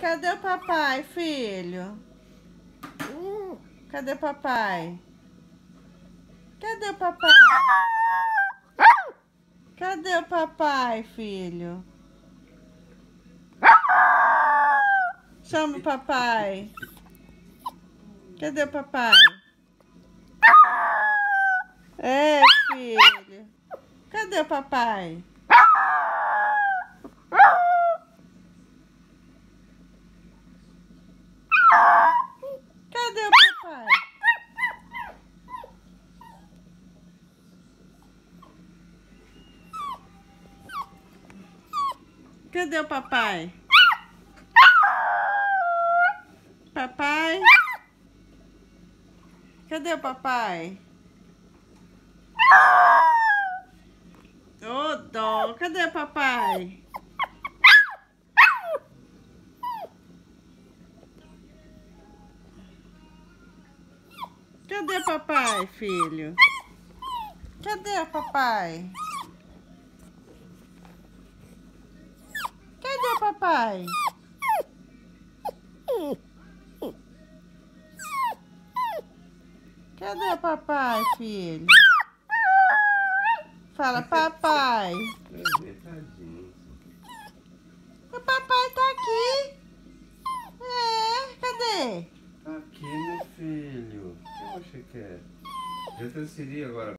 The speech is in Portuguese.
Cadê o papai, filho? Cadê o papai? Cadê o papai? Cadê o papai, filho? Chama o papai. Cadê o papai? É, filho. Cadê o papai? Cadê o papai? Cadê o papai? Papai? Cadê o papai? Ô, oh, dó, cadê o papai? Cadê papai, filho? Cadê o papai? Cadê o papai? Cadê o papai, filho? Fala, papai. O papai tá aqui. É, cadê? Aqui, meu filho. O que você quer? Já transferi agora.